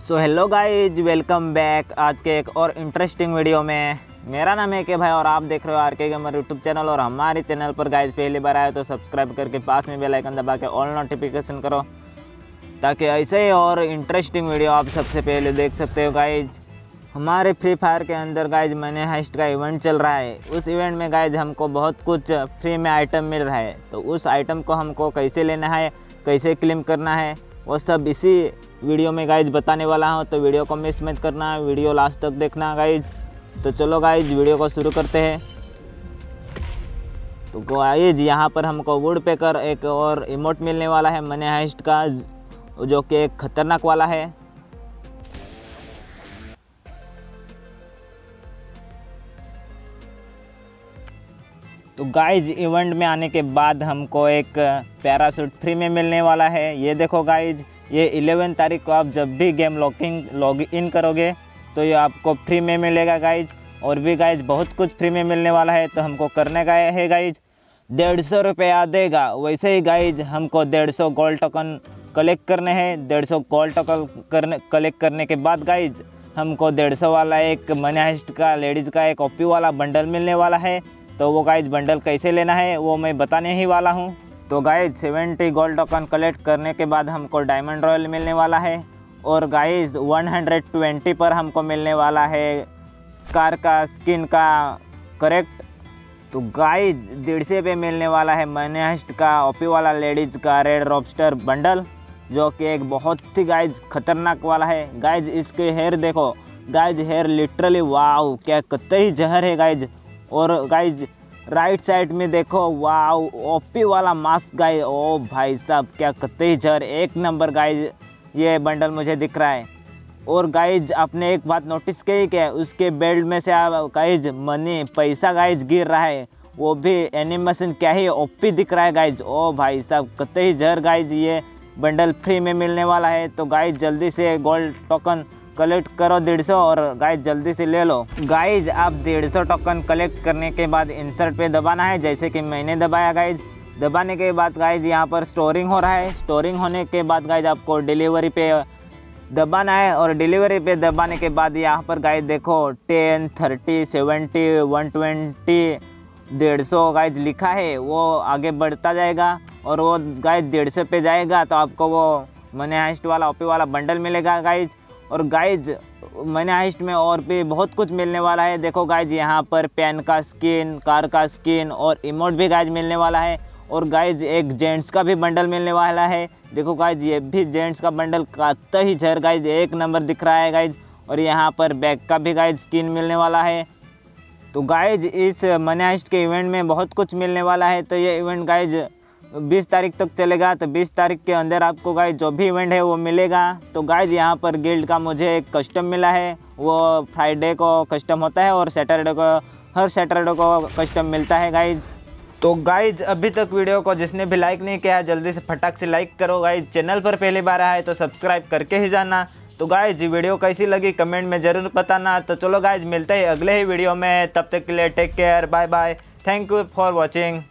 So hello guys welcome back आज के एक और इंटरेस्टिंग वीडियो में मेरा नाम है के भाई और आप देख रहे हो आर के गेमर यूट्यूब चैनल और हमारे चैनल पर गाइज़ पहली बार आए तो सब्सक्राइब करके पास में बेल आइकन दबा के ऑल नोटिफिकेशन करो, ताकि ऐसे ही और इंटरेस्टिंग वीडियो आप सबसे पहले देख सकते हो गाइज़ हमारे फ्री फायर के अंदर गाइज़ मैंने हाइस्ट का इवेंट चल रहा है। उस इवेंट में गाइज़ हमको बहुत कुछ फ्री में आइटम मिल रहा है। तो उस आइटम को हमको कैसे लेना है, कैसे क्लेम करना है, वो सब इसी वीडियो में गाइज़ बताने वाला हूँ तो वीडियो को मिस मत करना, वीडियो लास्ट तक देखना गाइज़ तो चलो गाइज़ वीडियो को शुरू करते हैं। तो गाइज़ यहाँ पर हमको वुड पेकर एक और इमोट मिलने वाला है, मनी हाइस्ट का, जो कि एक खतरनाक वाला है। तो गाइज़ इवेंट में आने के बाद हमको एक पैरासूट फ्री में मिलने वाला है। ये देखो गाइज़ ये 11 तारीख को आप जब भी गेम लॉकिंग लॉग इन करोगे तो ये आपको फ्री में मिलेगा गाइज़ और भी गाइज़ बहुत कुछ फ्री में मिलने वाला है तो हमको करने का है गाइज़ डेढ़ सौ रुपया देगा। वैसे ही गाइज़ हमको डेढ़ सौ गोल्ड टोकन कलेक्ट करने हैं। डेढ़ सौ गोल्ड टोकन करने कलेक्ट करने के बाद गाइज़ हमको डेढ़ सौ वाला एक मनी का लेडीज़ का एक ओपी वाला बंडल मिलने वाला है। तो वो गाइज़ बंडल कैसे लेना है, वो मैं बताने ही वाला हूँ। तो guys seventy gold token collect करने के बाद हमको डायमंड रॉयल मिलने वाला है। और गाइज़ 120 पर हमको मिलने वाला है। स्कार का स्किन का करेक्ट तो गाइज़ डेढ़ सौ पे मिलने वाला है मनेस्ट का ओपी वाला लेडीज़ का रेड रॉबस्टर बंडल जो कि एक बहुत ही गाइज़ खतरनाक वाला है। गाइज़ इसके हेयर देखो। गाइज़ हेयर लिटरली वाव क्या कतई जहर है गाइज़ और गाइज़ राइट साइड में देखो वाव ओपी वाला मास्क गाइज़ ओ भाई साहब, क्या कतई जहर, एक नंबर गाइज़ ये बंडल मुझे दिख रहा है। और गाइज़ आपने एक बात नोटिस की क्या, उसके बेल्ट में से आप गाइज़ मनी, पैसा गाइज़ गिर रहा है, वो भी एनिमेशन क्या ही ओपी दिख रहा है गाइज़ ओ भाई साहब कतई जहर गाइज़ ये बंडल फ्री में मिलने वाला है तो गाइज़ जल्दी से गोल्ड टोकन कलेक्ट करो डेढ़ सौ और गाइज़ जल्दी से ले लो। गाइज़ आप डेढ़ सौ टोकन कलेक्ट करने के बाद इंसर्ट पे दबाना है, जैसे कि मैंने दबाया गाइज़ दबाने के बाद गाइज़ यहाँ पर स्टोरिंग हो रहा है। स्टोरिंग होने के बाद गाइज़ आपको डिलीवरी पे दबाना है और डिलीवरी पे दबाने के बाद यहाँ पर गाइज़ देखो ten thirty seventy one twenty डेढ़ सौ गाइज़ लिखा है, वो आगे बढ़ता जाएगा और वो गाइज़ डेढ़ सौ पे जाएगा तो आपको वो मनी हाइस्ट वाला ओपी वाला बंडल मिलेगा गाइज़ और गाइज़ मनी हाइस्ट में और भी बहुत कुछ मिलने वाला है। देखो गाइज़ यहाँ पर पेन का स्किन कार का स्किन और इमोट भी गाइज़ मिलने वाला है। और गाइज़ एक जेंट्स का भी बंडल मिलने वाला है। देखो गाइज़ ये भी जेंट्स का बंडल काता ही झर गाइज़ एक नंबर दिख रहा है गाइज़ और यहाँ पर बैग का भी गाइज़ स्किन मिलने वाला है। तो गाइज़ इस मनी हाइस्ट के इवेंट में बहुत कुछ मिलने वाला है। तो ये इवेंट गाइज़ 20 तारीख तक चलेगा तो 20 तारीख के अंदर आपको गाइज़ जो भी इवेंट है वो मिलेगा। तो गाइज़ यहाँ पर गिल्ड का मुझे एक कस्टम मिला है। वो फ्राइडे को कस्टम होता है और सैटरडे को, हर सैटरडे को कस्टम मिलता है गाइज़ तो गाइज़ अभी तक वीडियो को जिसने भी लाइक नहीं किया, जल्दी से फटाक से लाइक करो गाइज़ चैनल पर पहली बार आए तो सब्सक्राइब करके ही जाना। तो गाइज़ वीडियो कैसी लगी कमेंट में ज़रूर बताना। तो चलो गाइज़ मिलते हैं अगले ही वीडियो में। तब तक के लिए take care bye bye thank you for watching